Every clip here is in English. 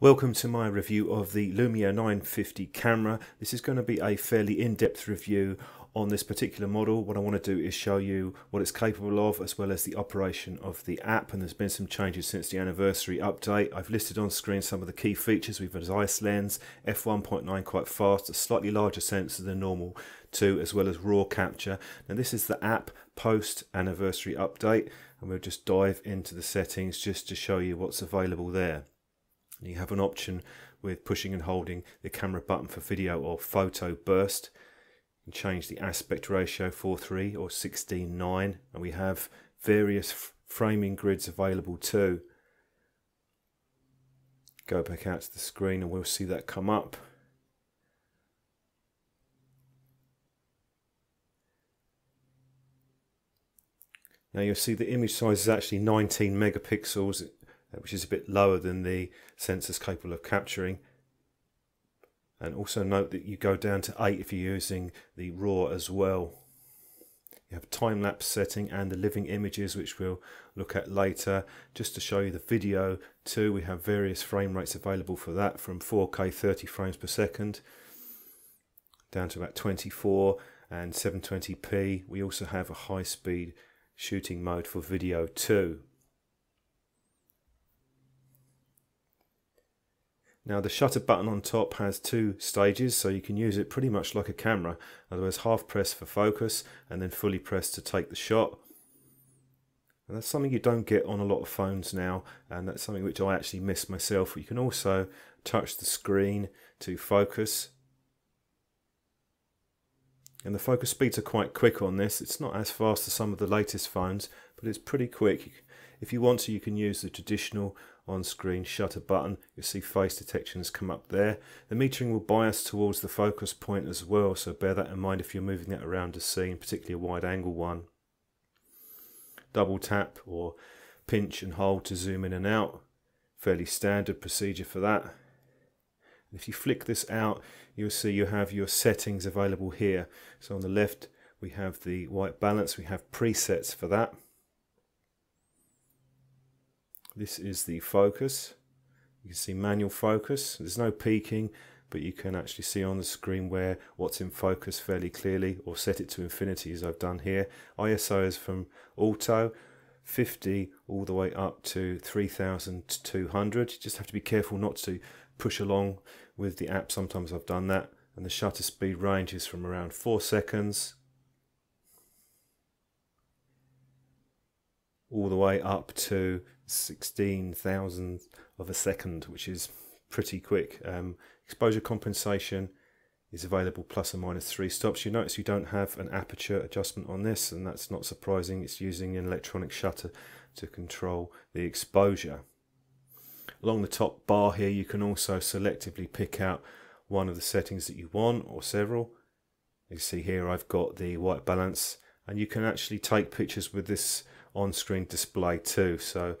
Welcome to my review of the Lumia 950 camera. This is going to be a fairly in-depth review on this particular model. What I want to do is show you what it's capable of as well as the operation of the app and there's been some changes since the anniversary update. I've listed on screen some of the key features. We've got Zeiss lens, f1.9 quite fast, a slightly larger sensor than normal too as well as raw capture. Now this is the app post anniversary update and we'll just dive into the settings just to show you what's available there. You have an option with pushing and holding the camera button for video or photo burst. You can change the aspect ratio 4.3 or 16.9 and we have various framing grids available too. Go back out to the screen and we'll see that come up. Now you'll see the image size is actually 19 megapixels Uh, which is a bit lower than the sensors capable of capturing. And also note that you go down to 8 if you're using the RAW as well. You have time-lapse setting and the living images which we'll look at later. Just to show you the video too, we have various frame rates available for that from 4K 30 frames per second down to about 24 and 720p. We also have a high-speed shooting mode for video too. Now the shutter button on top has two stages so you can use it pretty much like a camera. Otherwise half press for focus and then fully press to take the shot. And that's something you don't get on a lot of phones now and that's something which I actually miss myself. You can also touch the screen to focus. And the focus speeds are quite quick on this. It's not as fast as some of the latest phones but it's pretty quick. If you want to you can use the traditional on-screen shutter button. You'll see face detections come up there. The metering will bias towards the focus point as well, so bear that in mind if you're moving that around a scene, particularly a wide angle one. Double tap or pinch and hold to zoom in and out. Fairly standard procedure for that. If you flick this out, you'll see you have your settings available here. So on the left, we have the white balance, we have presets for that. This is the focus. You can see manual focus. There's no peaking, but you can actually see on the screen where what's in focus fairly clearly, or set it to infinity as I've done here. ISO is from auto, 50 all the way up to 3200. You just have to be careful not to push along with the app. Sometimes I've done that. And the shutter speed ranges from around 4 seconds all the way up to 16,000 of a second, which is pretty quick. Um, exposure compensation is available plus or minus three stops. You notice you don't have an aperture adjustment on this, and that's not surprising. It's using an electronic shutter to control the exposure. Along the top bar here, you can also selectively pick out one of the settings that you want, or several. You see here I've got the white balance, and you can actually take pictures with this on-screen display too. So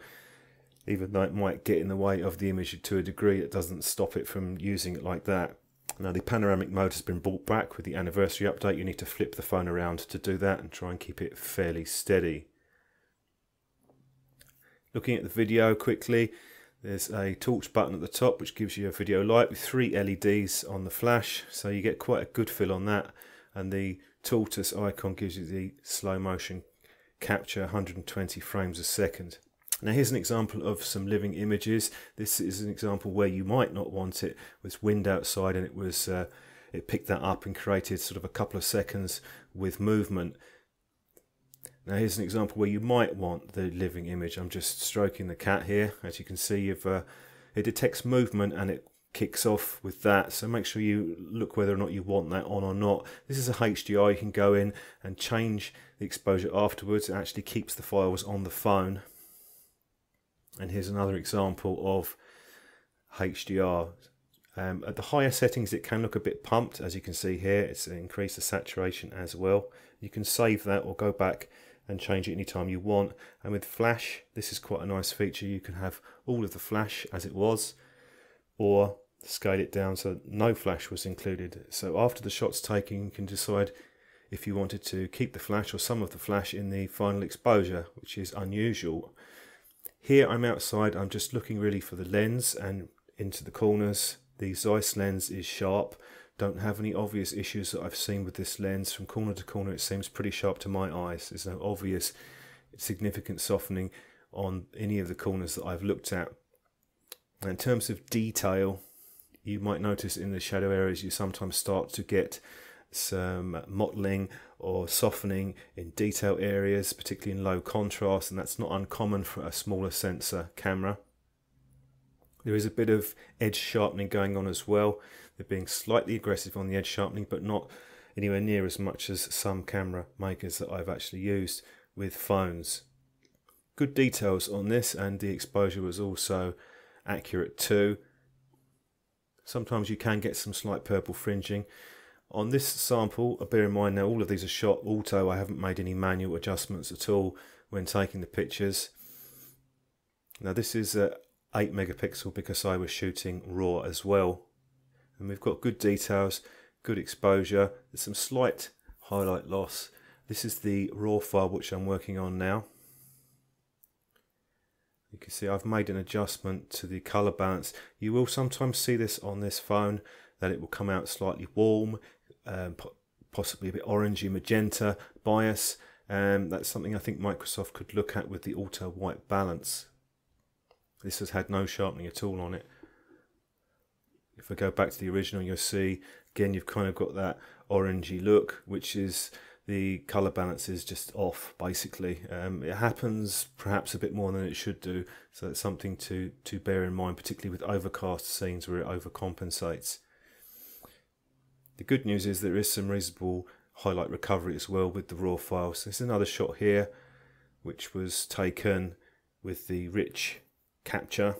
even though it might get in the way of the image to a degree, it doesn't stop it from using it like that. Now the panoramic mode has been brought back with the anniversary update. You need to flip the phone around to do that and try and keep it fairly steady. Looking at the video quickly, there's a torch button at the top which gives you a video light with three LEDs on the flash so you get quite a good feel on that and the tortoise icon gives you the slow motion capture 120 frames a second. Now here's an example of some living images. This is an example where you might not want it with wind outside and it was uh, it picked that up and created sort of a couple of seconds with movement. Now here's an example where you might want the living image. I'm just stroking the cat here. As you can see, you've, uh, it detects movement and it kicks off with that. So make sure you look whether or not you want that on or not. This is a HDR. You can go in and change the exposure afterwards. It actually keeps the files on the phone. And here's another example of HDR. Um, at the higher settings it can look a bit pumped as you can see here. It's increased the saturation as well. You can save that or go back and change it anytime you want. And with flash, this is quite a nice feature. You can have all of the flash as it was or scale it down so no flash was included. So after the shot's taken, you can decide if you wanted to keep the flash or some of the flash in the final exposure, which is unusual. Here I'm outside, I'm just looking really for the lens and into the corners. The Zeiss lens is sharp, don't have any obvious issues that I've seen with this lens. From corner to corner it seems pretty sharp to my eyes. There's no obvious significant softening on any of the corners that I've looked at. In terms of detail, you might notice in the shadow areas you sometimes start to get some mottling or softening in detail areas, particularly in low contrast, and that's not uncommon for a smaller sensor camera. There is a bit of edge sharpening going on as well. They're being slightly aggressive on the edge sharpening, but not anywhere near as much as some camera makers that I've actually used with phones. Good details on this, and the exposure was also accurate too. Sometimes you can get some slight purple fringing. On this sample, uh, bear in mind now all of these are shot auto, I haven't made any manual adjustments at all when taking the pictures. Now this is a 8 megapixel because I was shooting RAW as well. And we've got good details, good exposure, there's some slight highlight loss. This is the RAW file which I'm working on now. You can see I've made an adjustment to the color balance. You will sometimes see this on this phone that it will come out slightly warm, um, possibly a bit orangey magenta bias. Um, that's something I think Microsoft could look at with the auto white balance. This has had no sharpening at all on it. If I go back to the original, you'll see again you've kind of got that orangey look, which is the color balance is just off basically. Um, it happens perhaps a bit more than it should do, so it's something to to bear in mind, particularly with overcast scenes where it overcompensates. The good news is there is some reasonable highlight recovery as well with the raw files. So there's another shot here which was taken with the rich capture.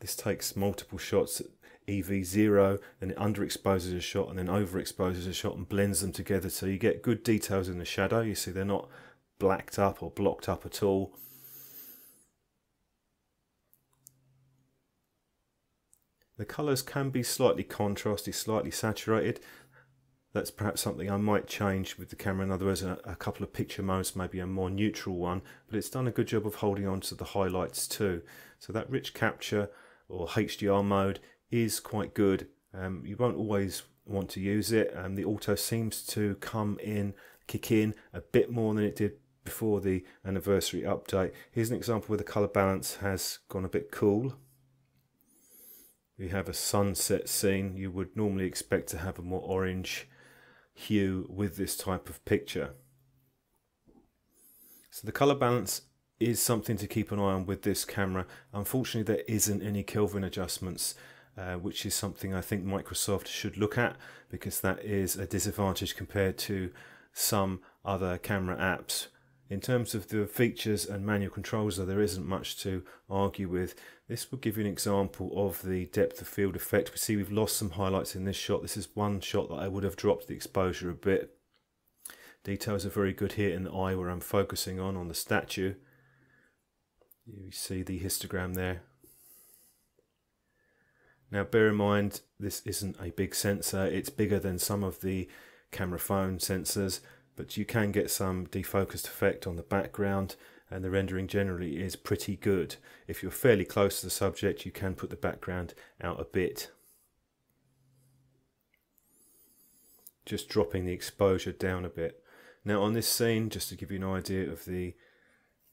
This takes multiple shots at EV0, then it underexposes a shot and then overexposes a shot and blends them together so you get good details in the shadow. You see they're not blacked up or blocked up at all. The colours can be slightly contrasty, slightly saturated. That's perhaps something I might change with the camera. In other words, a, a, couple of picture modes, maybe a more neutral one. But it's done a good job of holding on to the highlights too. So that rich capture or HDR mode is quite good. Um, you won't always want to use it. Um, the auto seems to come in, kick in a bit more than it did before the anniversary update. Here's an example where the color balance has gone a bit cool we have a sunset scene, you would normally expect to have a more orange hue with this type of picture. So the color balance is something to keep an eye on with this camera. Unfortunately, there isn't any Kelvin adjustments, uh, which is something I think Microsoft should look at because that is a disadvantage compared to some other camera apps. In terms of the features and manual controls, though, there isn't much to argue with. This will give you an example of the depth of field effect. We see we've lost some highlights in this shot. This is one shot that I would have dropped the exposure a bit. Details are very good here in the eye where I'm focusing on, on the statue. You see the histogram there. Now bear in mind this isn't a big sensor, it's bigger than some of the camera phone sensors, but you can get some defocused effect on the background and the rendering generally is pretty good. If you're fairly close to the subject you can put the background out a bit. Just dropping the exposure down a bit. Now on this scene, just to give you an idea of the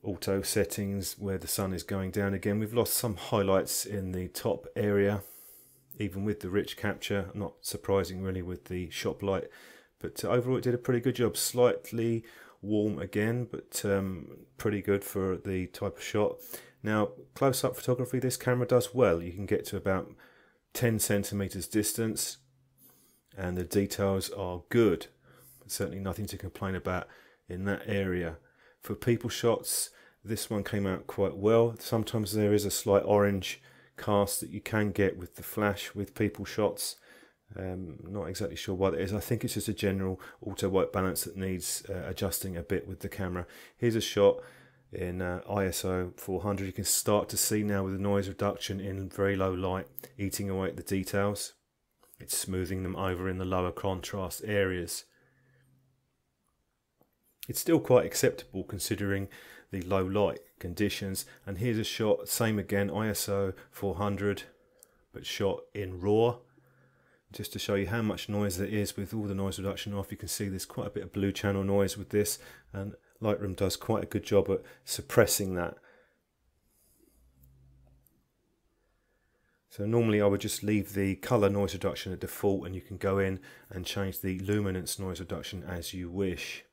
auto settings where the sun is going down again, we've lost some highlights in the top area even with the rich capture, not surprising really with the shop light but overall it did a pretty good job. Slightly warm again, but um, pretty good for the type of shot. Now, close-up photography, this camera does well. You can get to about 10 centimeters distance, and the details are good. Certainly nothing to complain about in that area. For people shots, this one came out quite well. Sometimes there is a slight orange cast that you can get with the flash with people shots. Um, not exactly sure what it is. I think it's just a general auto white balance that needs uh, adjusting a bit with the camera. Here's a shot in uh, ISO 400. You can start to see now with the noise reduction in very low light eating away at the details. It's smoothing them over in the lower contrast areas. It's still quite acceptable considering the low light conditions. And here's a shot, same again, ISO 400 but shot in RAW. Just to show you how much noise there is with all the noise reduction off, you can see there's quite a bit of blue channel noise with this, and Lightroom does quite a good job at suppressing that. So normally I would just leave the color noise reduction at default and you can go in and change the luminance noise reduction as you wish.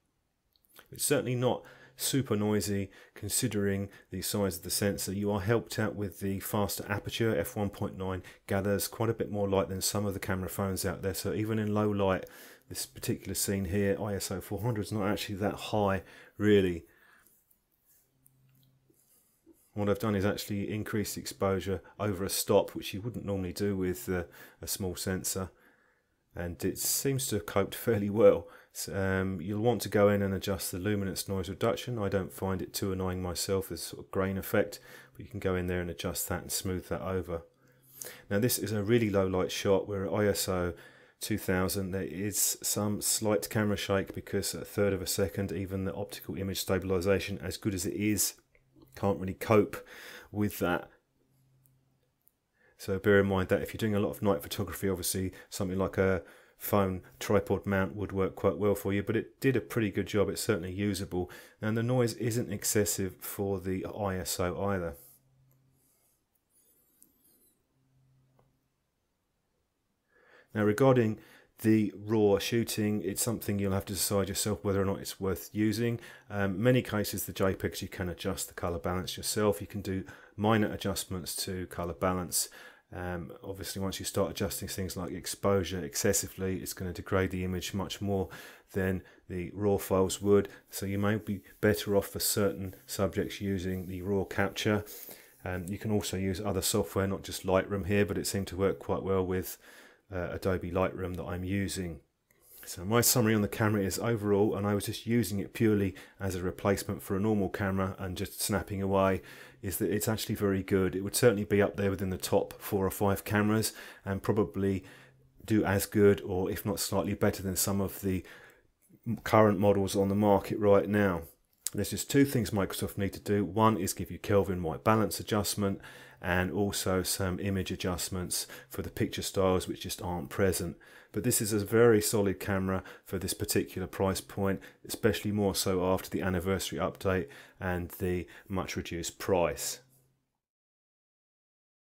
It's certainly not super noisy considering the size of the sensor. You are helped out with the faster aperture, f1.9 gathers quite a bit more light than some of the camera phones out there. So even in low light, this particular scene here, ISO 400 is not actually that high really. What I've done is actually increase the exposure over a stop, which you wouldn't normally do with uh, a small sensor. And it seems to have coped fairly well. Um, you'll want to go in and adjust the luminance noise reduction. I don't find it too annoying myself, there's sort of grain effect, but you can go in there and adjust that and smooth that over. Now this is a really low light shot, we're at ISO 2000. There is some slight camera shake because a third of a second, even the optical image stabilization, as good as it is, can't really cope with that. So bear in mind that if you're doing a lot of night photography, obviously something like a phone tripod mount would work quite well for you, but it did a pretty good job. It's certainly usable, and the noise isn't excessive for the ISO either. Now, regarding the raw shooting, it's something you'll have to decide yourself whether or not it's worth using. Um, many cases, the JPEGs you can adjust the color balance yourself. You can do minor adjustments to color balance um, obviously, once you start adjusting things like exposure excessively, it's going to degrade the image much more than the RAW files would. So you may be better off for certain subjects using the RAW capture. Um, you can also use other software, not just Lightroom here, but it seemed to work quite well with uh, Adobe Lightroom that I'm using. So my summary on the camera is overall, and I was just using it purely as a replacement for a normal camera and just snapping away, is that it's actually very good. It would certainly be up there within the top four or five cameras and probably do as good or if not slightly better than some of the current models on the market right now. There's just two things Microsoft need to do. One is give you Kelvin white balance adjustment and also some image adjustments for the picture styles which just aren't present. But this is a very solid camera for this particular price point, especially more so after the anniversary update and the much reduced price.